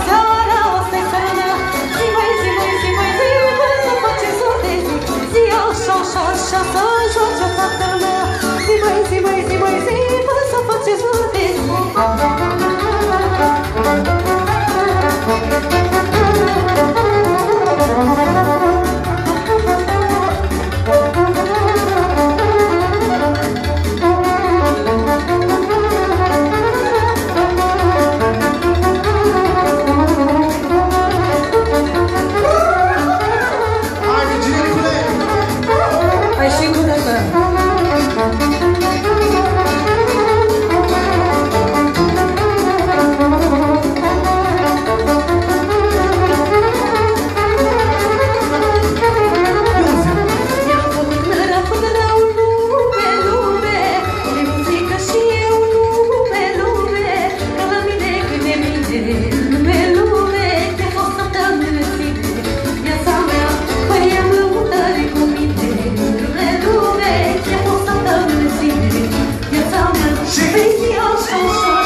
just I'm so sorry.